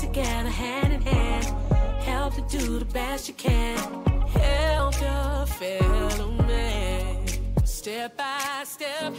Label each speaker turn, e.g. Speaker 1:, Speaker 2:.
Speaker 1: Together hand in hand. Help to do the best you can. Help your fellow man. Step by step.